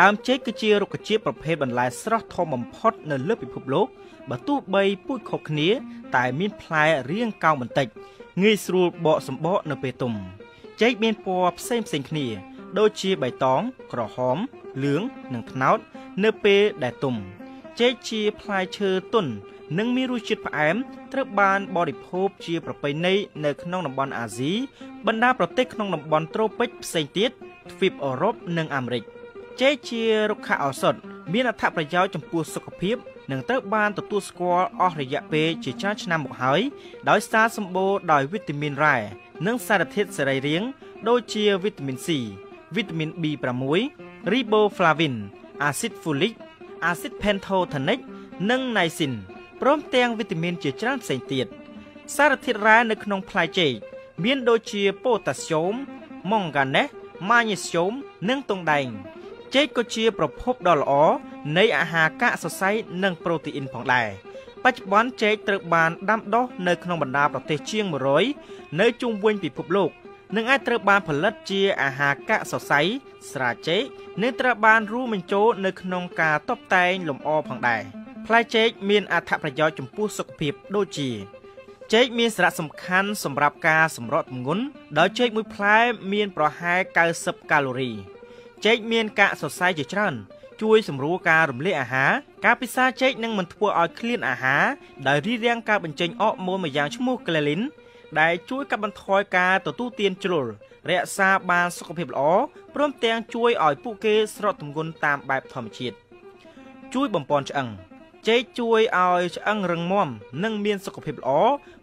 ដើមចេកគឺជារុក្ខជាតិប្រភេទបន្លែស្រស់ធំបំផុតនៅលើពិភពលោកបើទោះបីពូជខុសគ្នា តែមានផ្លែរាងកោងបន្តិចងាយស្រួលបកសម្បកនៅពេលទុំចេកមានពណ៌ផ្សេងផ្សេងគ្នា ដូចជាបៃតង ក្រហមលឿងនិងត្នោត នៅពេលដែលទុំចេកជាផ្លែឈើទន់និងមានរសជាតិផ្អែមត្រូវបានបរិភោគជាប្រពៃណីនៅក្នុងតំបន់អាស៊ីបណ្ដាប្រទេសក្នុងតំបន់ត្រូពិចផ្សេងទៀតទ្វីបអឺរ៉ុបនិងអាមេរិក ចេកជារុក្ខឱសថមានអត្ថប្រយោជន៍ចំពោះសុខភាពនិងត្រូវបានទទួលស្គាល់អស់រយៈពេលជាច្រើនឆ្នាំមកហើយដោយសារសម្បូរដោយវីតាមីនរ៉ែនិងសារធាតុសរីរាង្គដូចជាវីតាមីន C វីតាមីន B6 riboflavin អាស៊ីតហ្វូលិកអាស៊ីតផេនថូថានិកនិងណៃស៊ីនព្រមទាំងវីតាមីនជាច្រើនផ្សេងទៀតសារធាតុរ៉ែនៅក្នុងផ្លែចេកមានដូចជាប៉ូតាស្យូមម៉ុងហ្គាណេសម៉ាញ៉េស្យូមនិងតុងដែង ចេកក៏ជាប្រភពដ៏ល្អនៃអាហារកាកសរសៃនិងប្រូតេអ៊ីនផងដែរបច្ចុប្បន្នចេកត្រូវបានដាំដុះនៅក្នុងបណ្ដាប្រទេសជាង100នៅជុំវិញពិភពលោកនិងអាចត្រូវបានផលិតជាអាហារកាកសរសៃស្រាចេកនិងត្រូវបានរួមបញ្ចូលនៅក្នុងការតុបតែងលម្អផងដែរផ្លែចេកមានអត្ថប្រយោជន៍ចំពោះសុខភាពដូចជាចេកមានសារៈសំខាន់សម្រាប់ការសម្រកទម្ងន់ដោយចេកមួយផ្លែមានប្រហែល90កាឡូរី ចេកមានកាកសរសៃជាច្រើន ជួយសម្រួលការរំលាយអាហារការពិសាចេកនឹងមិនធ្វើឲ្យឃ្លានអាហារដោយរីរាំងការបញ្ចេញអរម៉ូនមួយយ៉ាងឈ្មោះក្លេលីនដែលជួយកាត់បន្ថយការទទួលទានជ្រុលរក្សាបានសុខភាពល្អព្រមទាំងជួយឲ្យពួកគេស្រកទម្ងន់តាមបែបធម្មជាតិជួយបំពន់ឆ្អឹង ចេកជួយឲ្យឆ្អឹងរឹងមាំនិងមានសុខភាពល្អ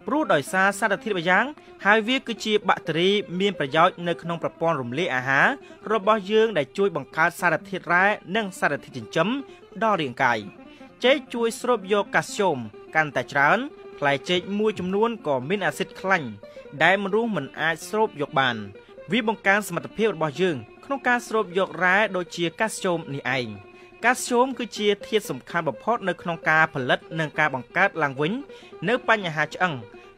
ព្រោះដោយសារសារធាតុម្យ៉ាងហើយវាគឺជាបាក់តេរីមានប្រយោជន៍នៅក្នុងប្រព័ន្ធរំលាយអាហាររបស់យើងដែលជួយបង្កើតសារធាតុរ៉ែនិងសារធាតុចិញ្ចឹមដល់រាងកាយចេកជួយស្រូបយកកាល់ស្យូមកាន់តែច្រើនផ្លែចេកមួយចំនួនក៏មានអាស៊ីតខ្លាញ់ដែលមនុស្សមិនអាចស្រូបយកបាន វាបង្កើនសមត្ថភាពរបស់យើង ក្នុងការស្រូបយករ៉ែដូចជាកាល់ស្យូមនេះឯង កាល់ស្យូមគឺជាធាតុសំខាន់បំផុតនៅក្នុងការផលិតនិងការបង្កើតឡើងវិញនៅបញ្ហាឆ្អឹង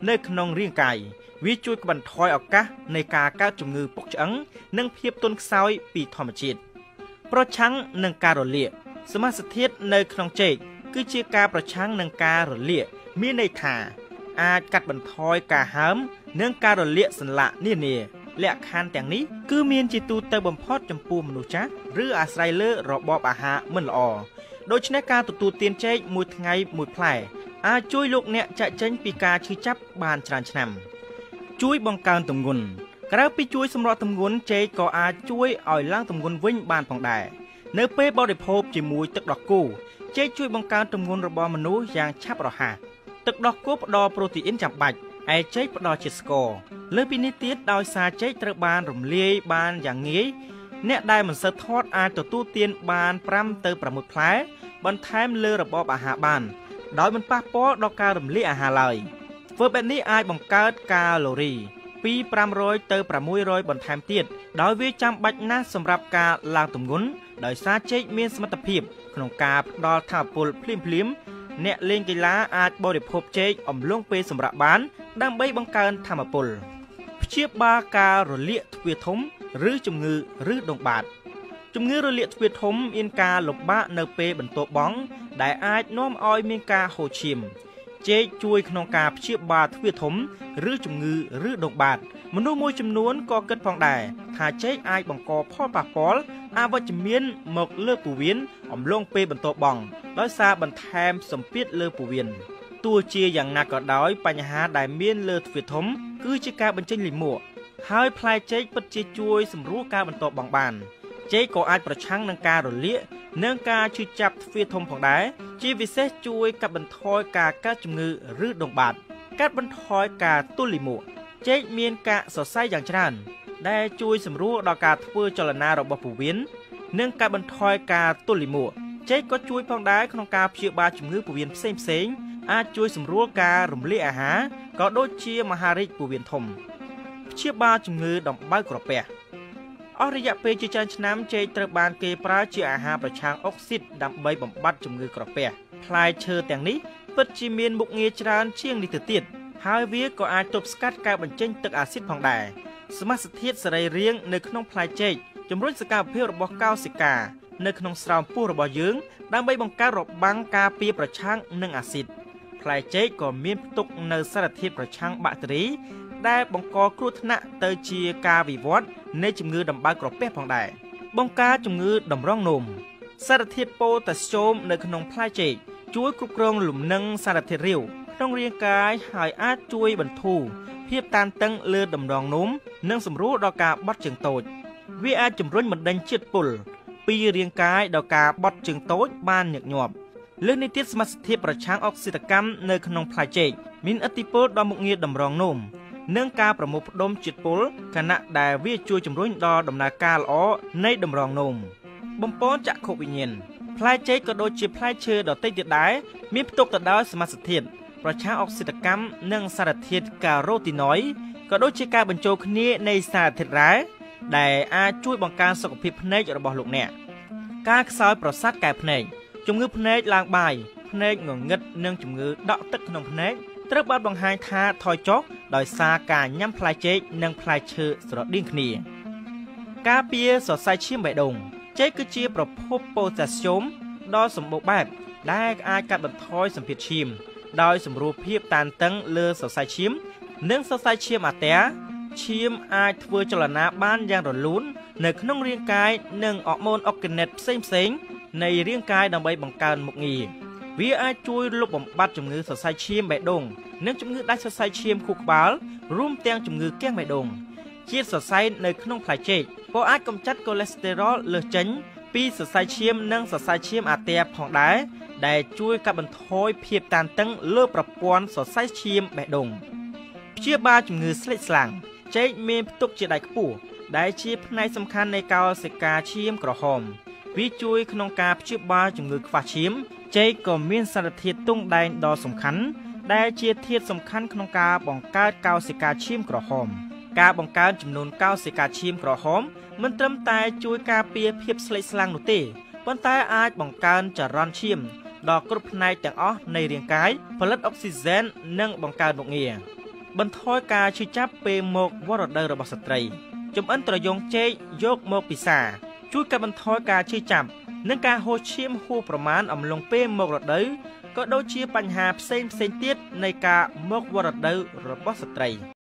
នៅក្នុងរាងកាយវាជួយកាត់បន្ថយឱកាសនៃការកើតជំងឺពុកឆ្អឹងនិងភាពទន់ខ្សោយពីធម្មជាតិប្រឆាំងនឹងការរលាកសមាសធាតុនៅក្នុងចេកគឺជាការប្រឆាំងនឹងការរលាកមានន័យថា អាចកាត់បន្ថយការហើម និងការរលាកសន្លាក់នានា លក្ខខណ្ឌទាំងនេះគឺមានជាទូទៅបំផុតចំពោះមនុស្សចាស់ឬអាស្រ័យលើរបបអាហារមិនល្អដូច្នេះការទទួលទានចេកមួយថ្ងៃមួយផ្លែអាចជួយលោកអ្នកចាក់ចេញពីការឈឺចាប់បានច្រើនឆ្នាំជួយបង្កើនទម្ងន់ក្រៅពីជួយសម្រកទម្ងន់ចេកក៏អាចជួយឲ្យឡើងទម្ងន់វិញបានផងដែរនៅពេលបរិភោគជាមួយទឹកដោះគោចេកជួយបង្កើនទម្ងន់របស់មនុស្សយ៉ាងឆាប់រហ័សទឹកដោះគោផ្ដល់ប្រូតេអ៊ីនចាំបាច់ឯចេកផ្ដល់ជាតិស្ករ លើពីនេះទៀតដោយសារចេកត្រូវបានរំលាយបានយ៉ាងងាយអ្នកដែលមិនសូវធាត់អាចទទួលទានបាន5ទៅ6ផ្លែ បន្ថែមលើរបបអាហារបាន ដោយមិនប៉ះពាល់ដល់ការរំលាយអាហារឡើយធ្វើបែបនេះអាចបង្កើតកាឡូរីពី500ទៅ600បន្ថែមទៀតដោយវាចាំបាច់ណាស់សម្រាប់ការឡើងទម្ងន់ដោយសារចេកមានសមត្ថភាព ក្នុងការផ្ដល់ថាមពលភ្លាមៗអ្នកលេងកីឡាអាចបរិភោគចេកអំឡុងពេលសម្រាកបាន ដើម្បីបង្កើនធម៌ពល ព្យាបាលការរលាកទ្វារធំ ឬជំងឺឬដងបាតជំងឺរលាកទ្វារធំមានការលំបាកនៅពេលបន្ទាប់បង់ដែលអាចនាំឲ្យមានការហូរឈាមចេកជួយក្នុងការព្យាបាលទ្វារធំ ឬជំងឺឬដងបាតមនុស្សមួយចំនួនក៏គិតផងដែរថាចេកអាចបង្កផលប៉ះពាល់អវិជ្ជមានមកលើពោះវៀនអំឡុងពេលបន្តបងដោយសារបន្ថែមសម្ពាធលើពោះវៀនទោះជាយ៉ាងណាក៏ដោយបញ្ហាដែលមានលើទ្វារធំ គឺជាការបញ្ចេញលាមកហើយផ្លែចេកពិតជាជួយសម្រួលការបន្តបងបានចេកក៏អាចប្រឆាំងនឹងការរលាកនិងការឈឺចាប់ទ្វារធំផងដែរជាពិសេសជួយកាត់បន្ថយការកើតជំងឺឬដង្បាត់កាត់បន្ថយការទល់លាមកចេកមានកាកសរសៃយ៉ាងច្រើន ដែលជួយសម្រួលដល់ការធ្វើចលនារបស់ពោះវៀននិងកាត់បន្ថយការទល់លាមកចេកក៏ជួយផងដែរក្នុងការព្យាបាលជំងឺពោះវៀនផ្សេងផ្សេង អាចជួយសម្រួលការរំលាយអាហារក៏ដូចជាមហារីកពោះវៀនធំព្យាបាលជំងឺដំបៅក្រពះអស់រយៈពេលជាច្រើនឆ្នាំចេកត្រូវបានគេប្រើជាអាហារប្រឆាំងអុកស៊ីតដើម្បីបំបត្តិជំងឺក្រពះផ្លែឈើទាំងនេះពិតជាមានមុខងារច្រើនជាងនេះទៅទៀតហើយវាក៏អាចទប់ស្កាត់ការបញ្ចេញទឹកអាស៊ីតផងដែរសមាសធាតុសរីរាង្គនៅក្នុងផ្លែចេកជំរុញសកម្មភាពរបស់កោសិកានៅក្នុងស្រោមពោះរបស់យើងដើម្បីបង្កើតរបាំងការពារប្រឆាំងនឹងអាស៊ីត ផ្លែចេកក៏មានផ្ទុកនៅសារធាតុប្រឆាំងបាក់តេរី ដែលបង្កគ្រោះថ្នាក់ទៅជាការវិវត្តនៃជំងឺដំបៅក្រពះផងដែរបង្ការជំងឺតម្រងនោមសារធាតុប៉ូតាស្យូមនៅក្នុងផ្លែចេកជួយគ្រប់គ្រងលំនឹងសារធាតុរាវក្នុងរាងកាយហើយអាចជួយបន្ធូរភាពតានតឹងលើតម្រងនោមនិងសម្រួលដល់ការបត់ជើងតូច វាអាចជំរុញបណ្ដេញជាតិពុលពីរាងកាយដល់ការបត់ជើងតូចបានញឹកញាប់ លើសនេះទៀតសមាសធាតុប្រឆាំងអុកស៊ីតកម្មនៅក្នុងផ្លែចេកមានឥទ្ធិពលដល់មុខងារតម្រងនោមនិងការប្រមូលផ្ដុំជាតិពុលខណៈដែលវាជួយជំរុញដល់ដំណើរការល្អនៃតម្រងនោមបំពន់ចក្ខុវិញ្ញាណផ្លែចេកក៏ដូចជាផ្លែឈើដទៃទៀតដែរមានផ្ទុកទៅដោយសមាសធាតុប្រឆាំងអុកស៊ីតកម្មនិងសារធាតុការ៉ូទីណុយក៏ដូចជាការបញ្ចូលគ្នានៃសារធាតុរ៉ែដែលអាចជួយបង្កើនសុខភាពភ្នែករបស់លោកអ្នកការខ្សោយប្រសាទកែភ្នែក ជំងឺភ្នែកឡើងបាយភ្នែកងងឹតនិងជំងឺដក់ទឹកក្នុងភ្នែកត្រូវបានបង្ហាញថាថយចុះដោយសារការញ៉ាំផ្លែចេកនិងផ្លែឈើស្រដៀងគ្នា ការពារសរសៃឈាមបេះដូងចេកគឺជាប្រភពប៉ូតាស្យូមដ៏សម្បូរបែបដែលអាចកាត់បន្ថយសម្ពាធឈាម ដោយសម្រួលភាពតានតឹងលើសរសៃឈាម និងសរសៃឈាមអាទែឈាមអាចធ្វើចលនាបានយ៉ាងរលូននៅក្នុងរាងកាយនិងអរម៉ូនអុកគីណេតផ្សេងផ្សេង នៃរាងកាយដើម្បីបង្កើនមុខងារវាអាចជួយលុបបំបាត់ជំងឺសរសៃឈាមបេះដូងនិងជំងឺដាច់សរសៃឈាមខួរក្បាលរួមទាំងជំងឺគាំងបេះដូងជាតិសរសៃនៅក្នុងផ្លែចេកក៏អាចកម្ចាត់កូលេស្តេរ៉ុលលើសចេញពីសរសៃឈាមនិងសរសៃឈាមអាទែផងដែរដែលជួយកាត់បន្ថយភាពតានតឹងលើប្រព័ន្ធសរសៃឈាមបេះដូងព្យាបាលជំងឺស្លេកស្លាំងចេកមានផ្ទុកជាដៃខ្ពស់ដែលជាផ្នែកសំខាន់នៃកោសិកាឈាមក្រហម វាជួយក្នុងការព្យាបាលជំងឺខ្វះឈាមចេកក៏មានសារធាតុទង់ដែងដ៏សំខាន់ដែលជាធាតុសំខាន់ក្នុងការបង្កើតកោសិកាឈាមក្រហម ការបង្កើនចំនួនកោសិកាឈាមក្រហម មិនត្រឹមតែជួយការពារភាពស្លេកស្លាំងនោះទេប៉ុន្តែអាចបង្កើនចរន្តឈាមដល់គ្រប់ផ្នែកទាំងអស់នៃរាងកាយផលិតអុកស៊ីហ្សែននិងបង្កើនមុខងារបន្ថយការឈឺចាប់ពេលមកវត្តរដូវរបស់ស្ត្រីចំអិនត្រយងចេកយកមកពិសា ជួយកាត់បន្ថយការឈឺចាប់និងការហូរឈាមហួសប្រមាណអំឡុងពេលមករដូវក៏ដូចជាបញ្ហាផ្សេងផ្សេងទៀតនៃការមកវត្តរដូវរបស់ស្ត្រី